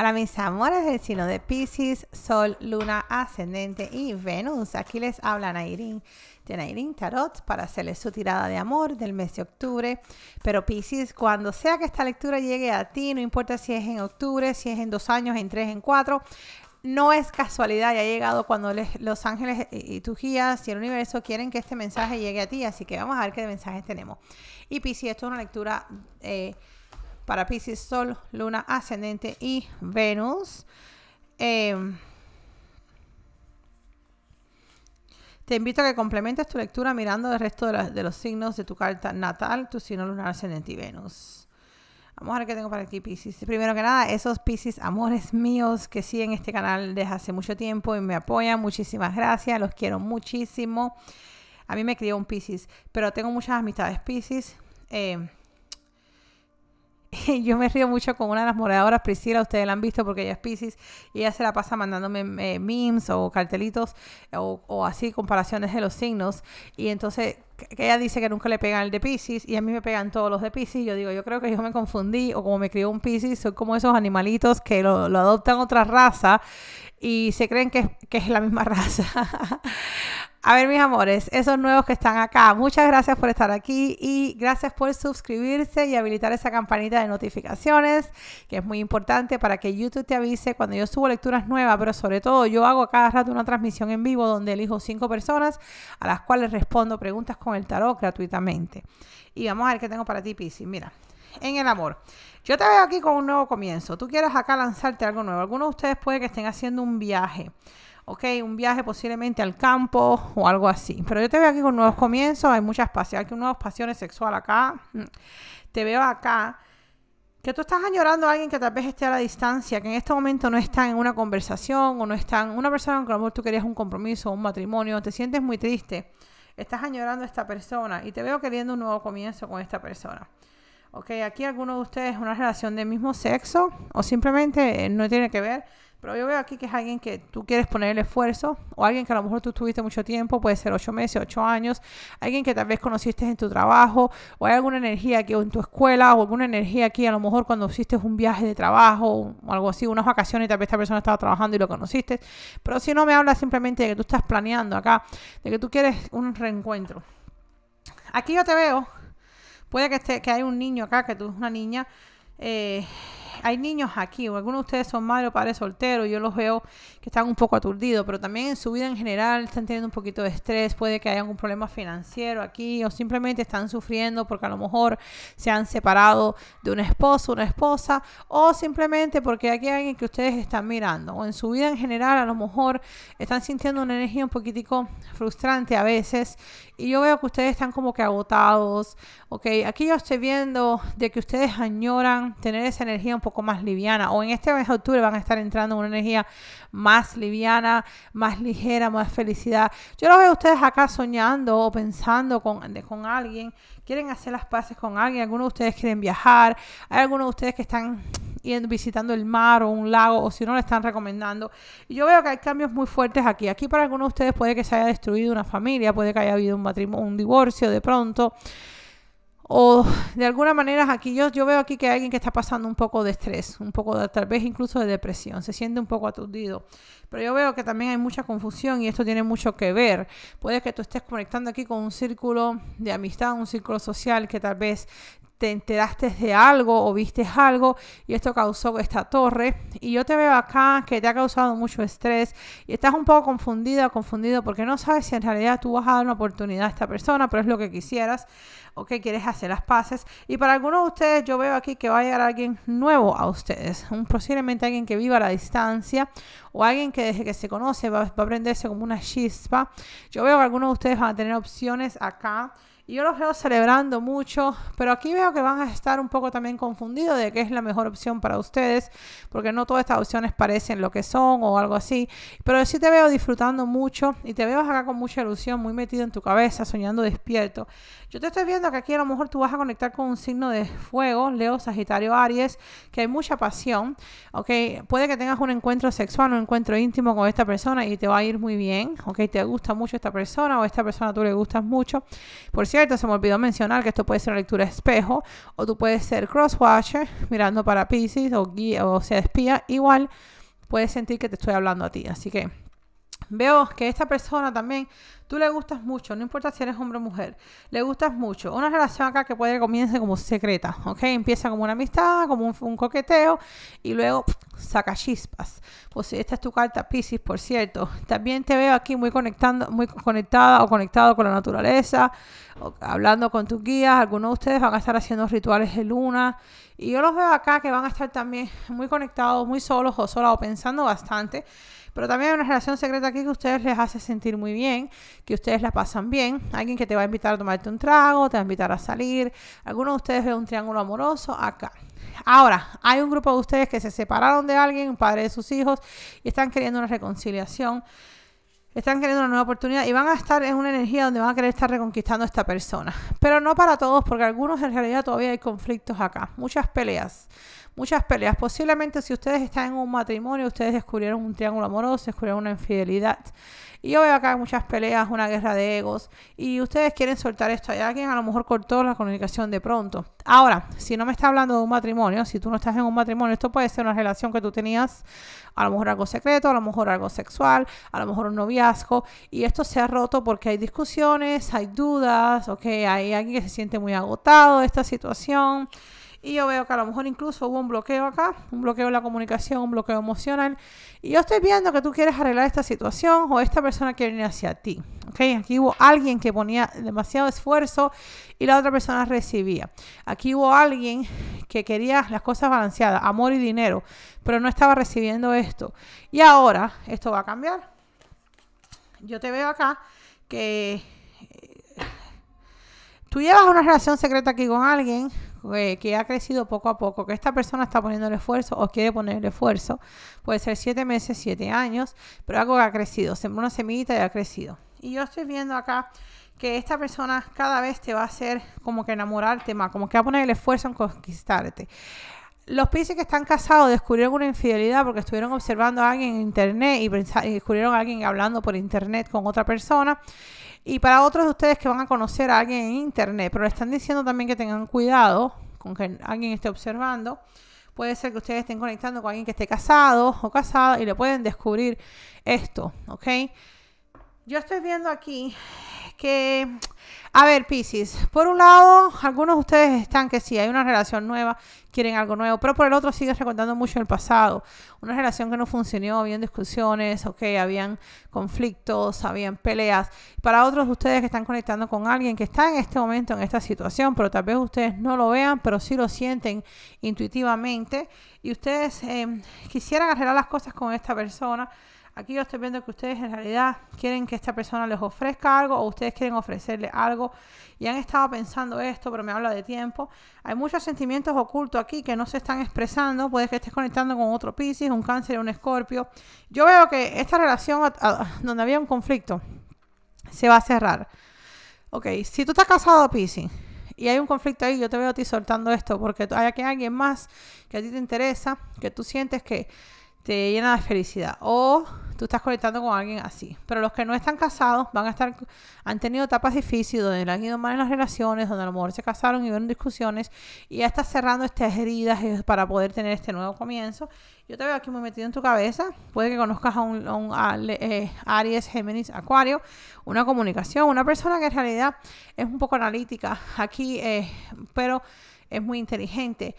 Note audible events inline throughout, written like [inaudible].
Hola mis amores del signo de Pisces, Sol, Luna, Ascendente y Venus. Aquí les habla Nairin de Nairin Tarot para hacerles su tirada de amor del mes de octubre. Pero Pisces, cuando sea que esta lectura llegue a ti, no importa si es en octubre, si es en dos años, en tres, en cuatro, no es casualidad, ya ha llegado cuando los ángeles y tus guías y el universo quieren que este mensaje llegue a ti, así que vamos a ver qué mensajes tenemos. Y Pisces, esto es una lectura... Eh, para Pisces, Sol, Luna, Ascendente y Venus. Em, te invito a que complementes tu lectura mirando el resto de, los signos de tu carta natal, tu signo lunar, ascendente y Venus. Vamos a ver qué tengo para aquí, Pisces. Primero que nada, esos Pisces amores míos que siguen este canal desde hace mucho tiempo y me apoyan, muchísimas gracias, los quiero muchísimo. A mí me crió un Pisces, pero tengo muchas amistades Pisces. Eh, [laughs] yo me río mucho con una de las moradoras, Priscila, ustedes la han visto porque ella es Pisces, y ella se la pasa mandándome eh, memes o cartelitos o, así comparaciones de los signos, y entonces ella dice que nunca le pegan el de Pisces y a mí me pegan todos los de Pisces. Yo digo, yo creo que yo me confundí o como me crió un Pisces, soy como esos animalitos que lo, lo adoptan otra raza y se creen que, que es la misma [laughs] raza. A ver, mis amores, esos nuevos que están acá, muchas gracias por estar aquí y gracias por suscribirse y habilitar esa campanita de notificaciones, que es muy importante para que YouTube te avise cuando yo subo lecturas nuevas, pero sobre todo yo hago cada rato una transmisión en vivo donde elijo cinco personas a las cuales respondo preguntas con el tarot gratuitamente. Y vamos a ver qué tengo para ti, Pisi. Mira, en el amor. Yo te veo aquí con un nuevo comienzo. Tú quieres acá lanzarte algo nuevo. Algunos de ustedes puede que estén haciendo un viaje ok, un viaje posiblemente al campo o algo así. Pero yo te veo aquí con nuevos comienzos, hay muchas pasiones, hay nuevas pasiones sexuales acá. Mm. Te veo acá que tú estás añorando a alguien que tal vez esté a la distancia, que en este momento no está en una conversación o no está en una persona con la que tú querías un compromiso, un matrimonio, te sientes muy triste, estás añorando a esta persona y te veo queriendo un nuevo comienzo con esta persona. Ok, aquí alguno de ustedes una relación del mismo sexo o simplemente no tiene que ver pero yo veo aquí que es alguien que tú quieres poner esfuerzo, o alguien que a lo mejor tú tuviste mucho tiempo, puede ser ocho meses, ocho años, alguien que tal vez conociste en tu trabajo, o hay alguna energía aquí en tu escuela, o alguna energía aquí a lo mejor cuando hiciste un viaje de trabajo, o algo así, unas vacaciones, y tal vez esta persona estaba trabajando y lo conociste. Pero si no me habla simplemente de que tú estás planeando acá, de que tú quieres un reencuentro. Aquí yo te veo, puede que, esté, que hay un niño acá, que tú una niña. Eh, hay niños aquí, o algunos de ustedes son madres o padres solteros, yo los veo que están un poco aturdidos, pero también en su vida en general están teniendo un poquito de estrés, puede que haya algún problema financiero aquí, o simplemente están sufriendo porque a lo mejor se han separado de un esposo, una esposa, o simplemente porque aquí hay alguien que ustedes están mirando, o en su vida en general a lo mejor están sintiendo una energía un poquitico frustrante a veces, y yo veo que ustedes están como que agotados, ok, aquí yo estoy viendo de que ustedes añoran tener esa energía un poco más liviana o en este mes de octubre van a estar entrando en una energía más liviana, más ligera, más felicidad. Yo lo veo a ustedes acá soñando o pensando con, con alguien, quieren hacer las paces con alguien, algunos de ustedes quieren viajar, hay algunos de ustedes que están yendo, visitando el mar o un lago o si no le están recomendando. Y yo veo que hay cambios muy fuertes aquí. Aquí para algunos de ustedes puede que se haya destruido una familia, puede que haya habido un matrimonio, un divorcio de pronto. O de alguna manera aquí yo, yo veo aquí que hay alguien que está pasando un poco de estrés, un poco de, tal vez incluso de depresión, se siente un poco aturdido. Pero yo veo que también hay mucha confusión y esto tiene mucho que ver. Puede que tú estés conectando aquí con un círculo de amistad, un círculo social que tal vez te enteraste de algo o viste algo y esto causó esta torre. Y yo te veo acá que te ha causado mucho estrés y estás un poco confundida confundido porque no sabes si en realidad tú vas a dar una oportunidad a esta persona, pero es lo que quisieras o que quieres hacer las paces. Y para algunos de ustedes yo veo aquí que va a llegar alguien nuevo a ustedes, un, posiblemente alguien que viva a la distancia o alguien que desde que se conoce va, va a prenderse como una chispa. Yo veo que algunos de ustedes van a tener opciones acá y yo los veo celebrando mucho, pero aquí veo que van a estar un poco también confundidos de qué es la mejor opción para ustedes, porque no todas estas opciones parecen lo que son o algo así. Pero sí te veo disfrutando mucho y te veo acá con mucha ilusión, muy metido en tu cabeza, soñando despierto. Yo te estoy viendo que aquí a lo mejor tú vas a conectar con un signo de fuego, Leo, Sagitario, Aries, que hay mucha pasión, ¿ok? Puede que tengas un encuentro sexual, un encuentro íntimo con esta persona y te va a ir muy bien, ¿ok? Te gusta mucho esta persona o esta persona tú le gustas mucho. Por cierto, se me olvidó mencionar que esto puede ser una lectura espejo o tú puedes ser crosswatcher mirando para Pisces o guía o sea espía. Igual puedes sentir que te estoy hablando a ti. Así que veo que esta persona también Tú le gustas mucho, no importa si eres hombre o mujer, le gustas mucho. Una relación acá que puede que comience como secreta, ¿ok? Empieza como una amistad, como un, coqueteo y luego saca chispas. Pues esta es tu carta Pisces, por cierto. También te veo aquí muy conectando, muy conectada o conectado con la naturaleza, hablando con tus guías. Algunos de ustedes van a estar haciendo rituales de luna. Y yo los veo acá que van a estar también muy conectados, muy solos o solos o pensando bastante. Pero también hay una relación secreta aquí que ustedes les hace sentir muy bien, que ustedes la pasan bien. Alguien que te va a invitar a tomarte un trago, te va a invitar a salir. Algunos de ustedes ven un triángulo amoroso acá. Ahora, hay un grupo de ustedes que se separaron de alguien, un padre de sus hijos, y están queriendo una reconciliación. Están queriendo una nueva oportunidad y van a estar en una energía donde van a querer estar reconquistando a esta persona. Pero no para todos, porque algunos en realidad todavía hay conflictos acá, muchas peleas muchas peleas. Posiblemente si ustedes están en un matrimonio, ustedes descubrieron un triángulo amoroso, descubrieron una infidelidad. Y yo veo acá muchas peleas, una guerra de egos. Y ustedes quieren soltar esto. Hay alguien a lo mejor cortó la comunicación de pronto. Ahora, si no me está hablando de un matrimonio, si tú no estás en un matrimonio, esto puede ser una relación que tú tenías, a lo mejor algo secreto, a lo mejor algo sexual, a lo mejor un noviazgo. Y esto se ha roto porque hay discusiones, hay dudas, ok, hay alguien que se siente muy agotado de esta situación. Y yo veo que a lo mejor incluso hubo un bloqueo acá, un bloqueo en la comunicación, un bloqueo emocional. Y yo estoy viendo que tú quieres arreglar esta situación o esta persona quiere ir hacia ti. ¿okay? Aquí hubo alguien que ponía demasiado esfuerzo y la otra persona recibía. Aquí hubo alguien que quería las cosas balanceadas, amor y dinero, pero no estaba recibiendo esto. Y ahora esto va a cambiar. Yo te veo acá que eh, tú llevas una relación secreta aquí con alguien que ha crecido poco a poco, que esta persona está poniendo el esfuerzo o quiere poner el esfuerzo. Puede ser siete meses, siete años, pero algo que ha crecido. Sembró una semillita y ha crecido. Y yo estoy viendo acá que esta persona cada vez te va a hacer como que enamorarte más, como que va a poner el esfuerzo en conquistarte. Los Pisces que están casados descubrieron una infidelidad porque estuvieron observando a alguien en internet y, descubrieron a alguien hablando por internet con otra persona y para otros de ustedes que van a conocer a alguien en internet, pero le están diciendo también que tengan cuidado con que alguien esté observando. Puede ser que ustedes estén conectando con alguien que esté casado o casada y le pueden descubrir esto, ¿ok? Yo estoy viendo aquí que, a ver, Pisces, por un lado, algunos de ustedes están que sí, hay una relación nueva, quieren algo nuevo, pero por el otro siguen recordando mucho el pasado, una relación que no funcionó, habían discusiones, ok, habían conflictos, habían peleas. Para otros de ustedes que están conectando con alguien que está en este momento en esta situación, pero tal vez ustedes no lo vean, pero sí lo sienten intuitivamente y ustedes eh, quisieran arreglar las cosas con esta persona Aquí yo estoy viendo que ustedes en realidad quieren que esta persona les ofrezca algo o ustedes quieren ofrecerle algo y han estado pensando esto, pero me habla de tiempo. Hay muchos sentimientos ocultos aquí que no se están expresando. Puede que estés conectando con otro Pisces, un cáncer, un escorpio. Yo veo que esta relación donde había un conflicto se va a cerrar. Ok, si tú estás casado, Pisces, y hay un conflicto ahí, yo te veo a ti soltando esto porque hay aquí alguien más que a ti te interesa, que tú sientes que te llena de felicidad. O tú estás conectando con alguien así. Pero los que no están casados van a estar, han tenido etapas difíciles donde le han ido mal en las relaciones, donde a lo mejor se casaron y vieron discusiones y ya estás cerrando estas heridas eh, para poder tener este nuevo comienzo. Yo te veo aquí muy metido en tu cabeza. Puede que conozcas a un, eh, Aries, Géminis, Acuario, una comunicación, una persona que en realidad es un poco analítica aquí, eh, pero es muy inteligente.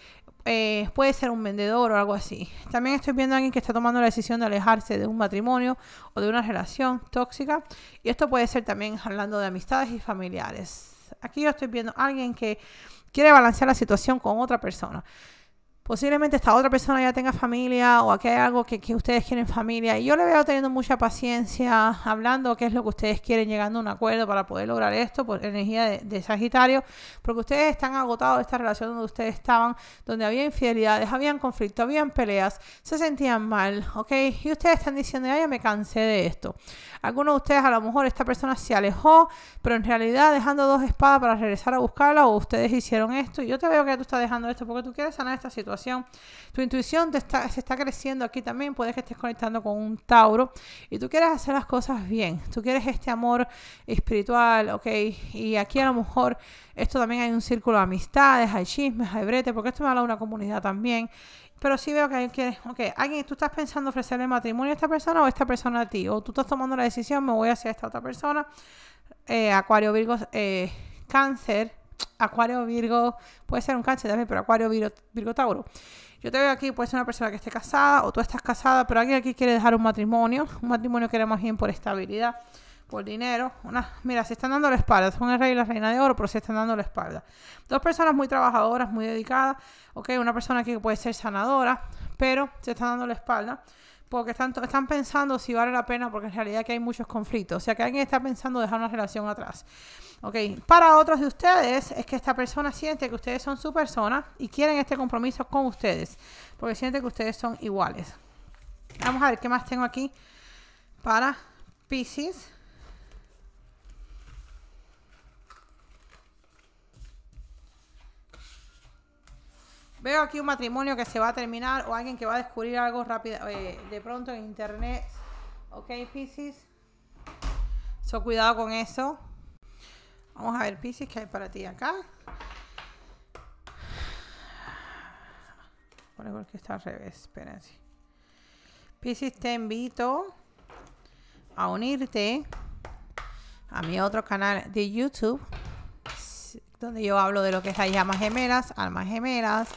Eh, puede ser un vendedor o algo así. También estoy viendo a alguien que está tomando la decisión de alejarse de un matrimonio o de una relación tóxica. Y esto puede ser también hablando de amistades y familiares. Aquí yo estoy viendo a alguien que quiere balancear la situación con otra persona posiblemente esta otra persona ya tenga familia o aquí hay algo que, ustedes quieren familia. Y yo le veo teniendo mucha paciencia, hablando qué es lo que ustedes quieren, llegando a un acuerdo para poder lograr esto por energía de, Sagitario, porque ustedes están agotados de esta relación donde ustedes estaban, donde había infidelidades, habían conflictos, habían peleas, se sentían mal, ¿ok? Y ustedes están diciendo, ya me cansé de esto. Algunos de ustedes a lo mejor esta persona se alejó, pero en realidad dejando dos espadas para regresar a buscarla o ustedes hicieron esto. Y yo te veo que tú estás dejando esto porque tú quieres sanar esta situación Tu intuición te está, se está creciendo aquí también. Puedes que estés conectando con un Tauro y tú quieres hacer las cosas bien. Tú quieres este amor espiritual, ¿ok? Y aquí a lo mejor esto también hay un círculo de amistades, hay chismes, hay brete, porque esto me habla de una comunidad también. Pero sí veo que hay que, ok, alguien, tú estás pensando ofrecerle matrimonio a esta persona o esta persona a ti, o tú estás tomando la decisión, me voy hacia esta otra persona, eh, Acuario, Virgo, eh, Cáncer, Acuario, Virgo, puede ser un cáncer también, pero Acuario, Virgo, Tauro. Yo te veo aquí, puede ser una persona que esté casada o tú estás casada, pero alguien aquí quiere dejar un matrimonio, un matrimonio que era más bien por estabilidad por dinero. Una, mira, se están dando la espalda. Son el rey y la reina de oro, pero se están dando la espalda. Dos personas muy trabajadoras, muy dedicadas. Ok, una persona que puede ser sanadora, pero se están dando la espalda. Porque están, están pensando si vale la pena, porque en realidad que hay muchos conflictos. O sea, que alguien está pensando dejar una relación atrás. Ok, para otros de ustedes es que esta persona siente que ustedes son su persona y quieren este compromiso con ustedes. Porque siente que ustedes son iguales. Vamos a ver qué más tengo aquí para Pisces. Veo aquí un matrimonio que se va a terminar o alguien que va a descubrir algo rápido eh, de pronto en internet. Ok, Pisces. So, cuidado con eso. Vamos a ver, Pisces, ¿qué hay para ti acá? Bueno, que está al revés, espérense. Pisces, te invito a unirte a mi otro canal de YouTube donde yo hablo de lo que es las llamas gemelas, almas gemelas,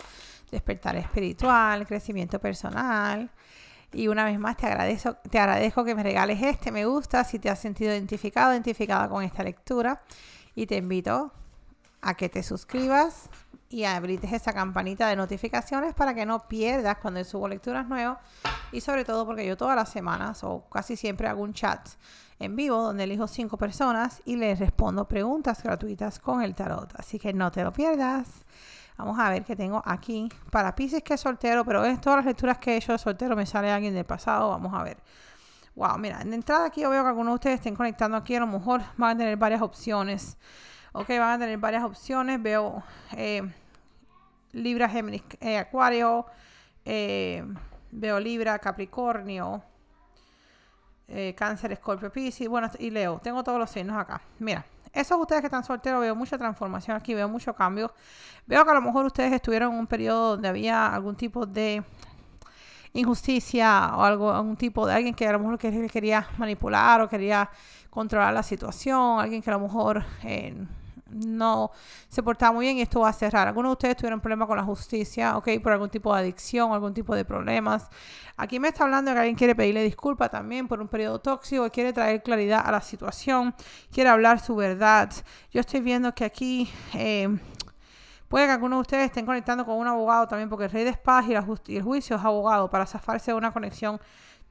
despertar espiritual, crecimiento personal. Y una vez más te agradezco, te agradezco que me regales este me gusta si te has sentido identificado, identificada con esta lectura. Y te invito a que te suscribas y abrites esa campanita de notificaciones para que no pierdas cuando subo lecturas nuevas. Y sobre todo porque yo todas las semanas o casi siempre hago un chat en vivo donde elijo cinco personas y les respondo preguntas gratuitas con el tarot. Así que no te lo pierdas. Vamos a ver qué tengo aquí. Para Pisces que es soltero, pero en todas las lecturas que he hecho de soltero me sale alguien del pasado. Vamos a ver. Wow, mira, en entrada aquí yo veo que algunos de ustedes estén conectando aquí. A lo mejor van a tener varias opciones. Ok, van a tener varias opciones. Veo eh, Libra, Géminis, eh, Acuario. Eh, veo Libra, Capricornio. Cáncer, Escorpio, Piscis, bueno, y Leo. Tengo todos los signos acá. Mira, esos ustedes que están solteros, veo mucha transformación aquí, veo mucho cambio. Veo que a lo mejor ustedes estuvieron en un periodo donde había algún tipo de injusticia o algo, algún tipo de alguien que a lo mejor quería manipular o quería controlar la situación, alguien que a lo mejor... Eh, no se portaba muy bien y esto va a cerrar. Algunos de ustedes tuvieron problemas con la justicia, ok, por algún tipo de adicción, algún tipo de problemas. Aquí me está hablando de que alguien quiere pedirle disculpas también por un periodo tóxico, quiere traer claridad a la situación, quiere hablar su verdad. Yo estoy viendo que aquí... Eh, puede que algunos de ustedes estén conectando con un abogado también, porque el rey de espadas y, y el juicio es abogado para zafarse de una conexión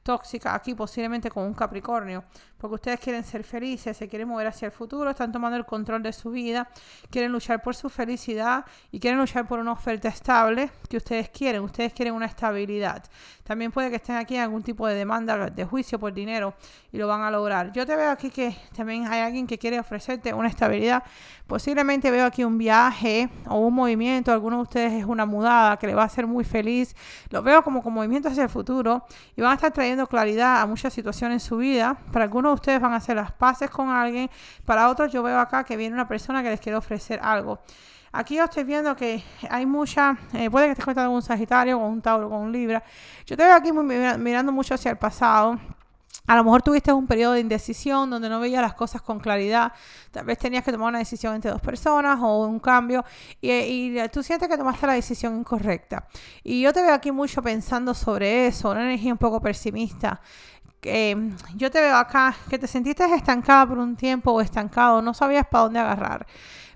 tóxica aquí posiblemente con un Capricornio, porque ustedes quieren ser felices, se quieren mover hacia el futuro, están tomando el control de su vida, quieren luchar por su felicidad y quieren luchar por una oferta estable que ustedes quieren, ustedes quieren una estabilidad. También puede que estén aquí en algún tipo de demanda de juicio por dinero y lo van a lograr. Yo te veo aquí que también hay alguien que quiere ofrecerte una estabilidad. Posiblemente veo aquí un viaje o un movimiento, alguno de ustedes es una mudada que le va a hacer muy feliz. Lo veo como con movimiento hacia el futuro y van a estar trayendo claridad a muchas situaciones en su vida. Para algunos de ustedes van a hacer las paces con alguien, para otros yo veo acá que viene una persona que les quiere ofrecer algo. Aquí yo estoy viendo que hay mucha, eh, puede que estés contando con un Sagitario, con un Tauro, con un Libra. Yo te veo aquí mirando mucho hacia el pasado. A lo mejor tuviste un periodo de indecisión donde no veías las cosas con claridad. Tal vez tenías que tomar una decisión entre dos personas o un cambio y, y, tú sientes que tomaste la decisión incorrecta. Y yo te veo aquí mucho pensando sobre eso, una energía un poco pesimista. Eh, yo te veo acá que te sentiste estancada por un tiempo o estancado, no sabías para dónde agarrar.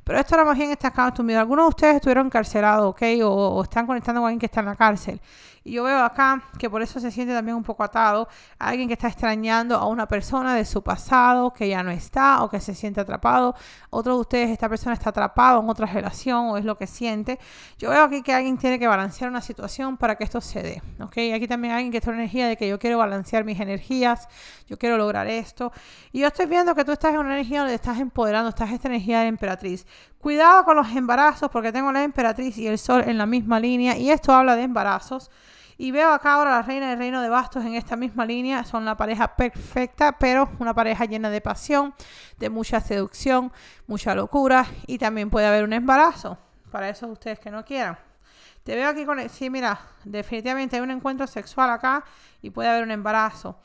Pero esto era más bien en tu vida. Algunos de ustedes estuvieron encarcelados, ¿ok? O, o, están conectando con alguien que está en la cárcel. Y yo veo acá que por eso se siente también un poco atado alguien que está extrañando a una persona de su pasado que ya no está o que se siente atrapado. Otro de ustedes, esta persona está atrapado en otra relación o es lo que siente. Yo veo aquí que alguien tiene que balancear una situación para que esto se dé. ¿ok? Aquí también hay alguien que está en energía de que yo quiero balancear mis energías, yo quiero lograr esto. Y yo estoy viendo que tú estás en una energía donde estás empoderando, estás esta energía de emperatriz. Cuidado con los embarazos porque tengo la emperatriz y el sol en la misma línea y esto habla de embarazos. Y veo acá ahora la reina del reino de bastos en esta misma línea. Son la pareja perfecta, pero una pareja llena de pasión, de mucha seducción, mucha locura y también puede haber un embarazo. Para esos ustedes que no quieran. Te veo aquí con... Sí, mira, definitivamente hay un encuentro sexual acá y puede haber un embarazo.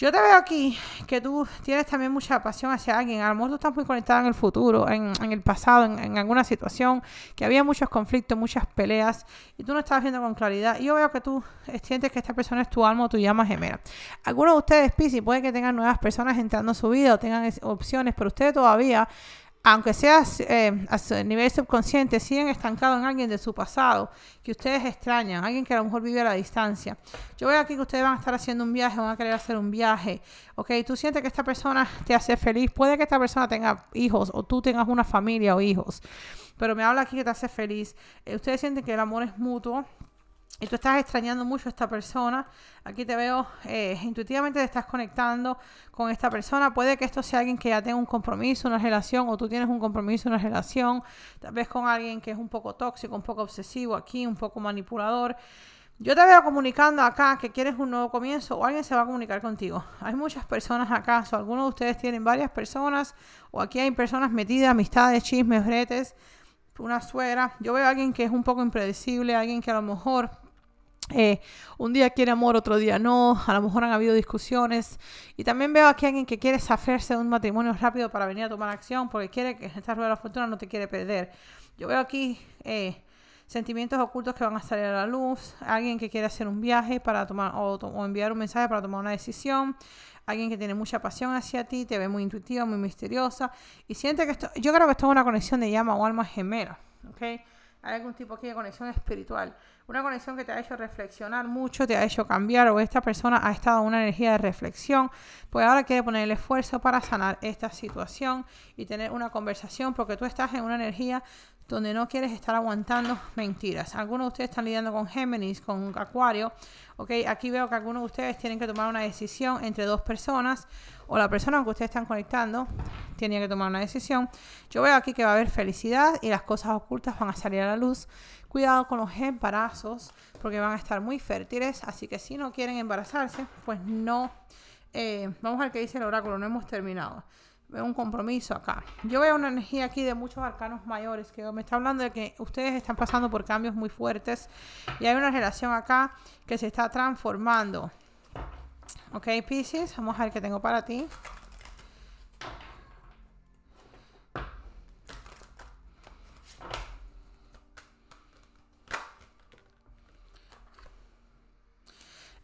Yo te veo aquí que tú tienes también mucha pasión hacia alguien. A lo mejor tú estás muy conectada en el futuro, en, el pasado, en, alguna situación, que había muchos conflictos, muchas peleas, y tú no estabas viendo con claridad. Y yo veo que tú sientes que esta persona es tu alma o tu llama gemela. Algunos de ustedes, Pisi, puede que tengan nuevas personas entrando a su vida o tengan opciones, pero ustedes todavía aunque sea eh, a nivel subconsciente, siguen estancados en alguien de su pasado que ustedes extrañan, alguien que a lo mejor vive a la distancia. Yo veo aquí que ustedes van a estar haciendo un viaje, van a querer hacer un viaje, ok, tú sientes que esta persona te hace feliz, puede que esta persona tenga hijos o tú tengas una familia o hijos, pero me habla aquí que te hace feliz. Eh, ustedes sienten que el amor es mutuo, y tú estás extrañando mucho a esta persona, aquí te veo, eh, intuitivamente te estás conectando con esta persona. Puede que esto sea alguien que ya tenga un compromiso, una relación, o tú tienes un compromiso, una relación, tal vez con alguien que es un poco tóxico, un poco obsesivo aquí, un poco manipulador. Yo te veo comunicando acá que quieres un nuevo comienzo o alguien se va a comunicar contigo. Hay muchas personas acá, o algunos de ustedes tienen varias personas, o aquí hay personas metidas, amistades, chismes, bretes, una suegra. Yo veo a alguien que es un poco impredecible, alguien que a lo mejor eh, un día quiere amor, otro día no. A lo mejor han habido discusiones. Y también veo aquí a alguien que quiere saferse de un matrimonio rápido para venir a tomar acción porque quiere que esta rueda de la fortuna no te quiere perder. Yo veo aquí eh, sentimientos ocultos que van a salir a la luz. Alguien que quiere hacer un viaje para tomar o, enviar un mensaje para tomar una decisión. Alguien que tiene mucha pasión hacia ti, te ve muy intuitiva, muy misteriosa. Y siente que esto, yo creo que esto es una conexión de llama o alma gemela. ¿ok? Hay algún tipo aquí de conexión espiritual. Una conexión que te ha hecho reflexionar mucho, te ha hecho cambiar o esta persona ha estado en una energía de reflexión, pues ahora quiere poner el esfuerzo para sanar esta situación y tener una conversación porque tú estás en una energía donde no quieres estar aguantando mentiras. Algunos de ustedes están lidiando con Géminis, con Acuario. Ok, aquí veo que algunos de ustedes tienen que tomar una decisión entre dos personas o la persona con que ustedes están conectando tiene que tomar una decisión. Yo veo aquí que va a haber felicidad y las cosas ocultas van a salir a la luz. Cuidado con los embarazos porque van a estar muy fértiles. Así que si no quieren embarazarse, pues no. Eh, vamos a ver qué dice el oráculo. No hemos terminado veo un compromiso acá. Yo veo una energía aquí de muchos arcanos mayores que me está hablando de que ustedes están pasando por cambios muy fuertes y hay una relación acá que se está transformando. Ok, Pisces, vamos a ver qué tengo para ti.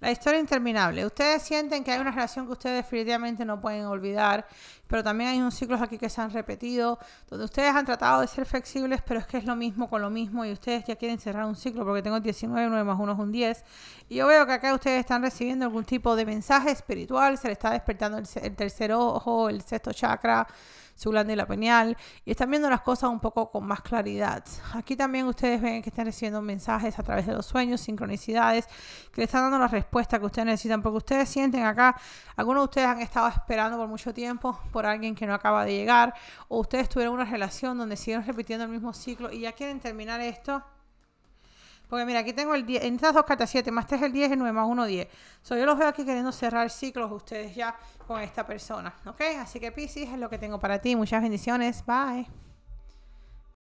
La historia interminable. Ustedes sienten que hay una relación que ustedes definitivamente no pueden olvidar, pero también hay unos ciclos aquí que se han repetido, donde ustedes han tratado de ser flexibles, pero es que es lo mismo con lo mismo y ustedes ya quieren cerrar un ciclo porque tengo 19, 9 más 1 es un 10. Y yo veo que acá ustedes están recibiendo algún tipo de mensaje espiritual, se les está despertando el, el tercer ojo, el sexto chakra su glándula pineal y están viendo las cosas un poco con más claridad. Aquí también ustedes ven que están recibiendo mensajes a través de los sueños, sincronicidades, que le están dando la respuesta que ustedes necesitan, porque ustedes sienten acá, algunos de ustedes han estado esperando por mucho tiempo por alguien que no acaba de llegar, o ustedes tuvieron una relación donde siguen repitiendo el mismo ciclo y ya quieren terminar esto porque mira, aquí tengo el 10, en estas dos cartas 7, más 3 el 10, el 9 más 1, 10. So, yo los veo aquí queriendo cerrar ciclos ustedes ya con esta persona, ¿ok? Así que Pisces es lo que tengo para ti. Muchas bendiciones. Bye.